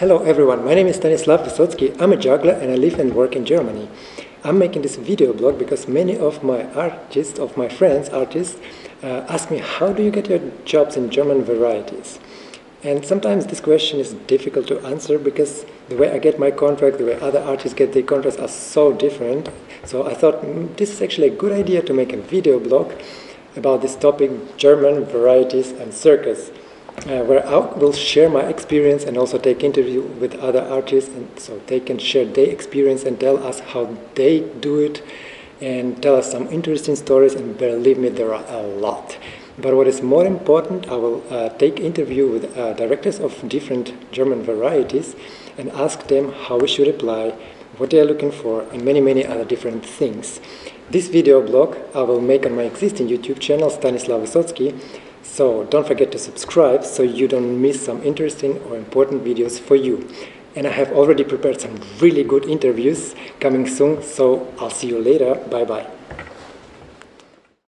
Hello everyone, my name is Stanislav Vysotskyi. I'm a juggler and I live and work in Germany. I'm making this video blog because many of my artists, of my friends, artists, uh, ask me how do you get your jobs in German varieties? And sometimes this question is difficult to answer because the way I get my contract, the way other artists get their contracts are so different. So I thought mm, this is actually a good idea to make a video blog about this topic, German varieties and circus uh, where I will share my experience and also take interview with other artists, and so they can share their experience and tell us how they do it, and tell us some interesting stories. And believe me, there are a lot. But what is more important, I will uh, take interview with uh, directors of different German varieties and ask them how we should apply, what they are looking for, and many, many other different things. This video blog I will make on my existing YouTube channel, Stanislav Vysotskyi, so don't forget to subscribe so you don't miss some interesting or important videos for you. And I have already prepared some really good interviews coming soon, so I'll see you later. Bye bye.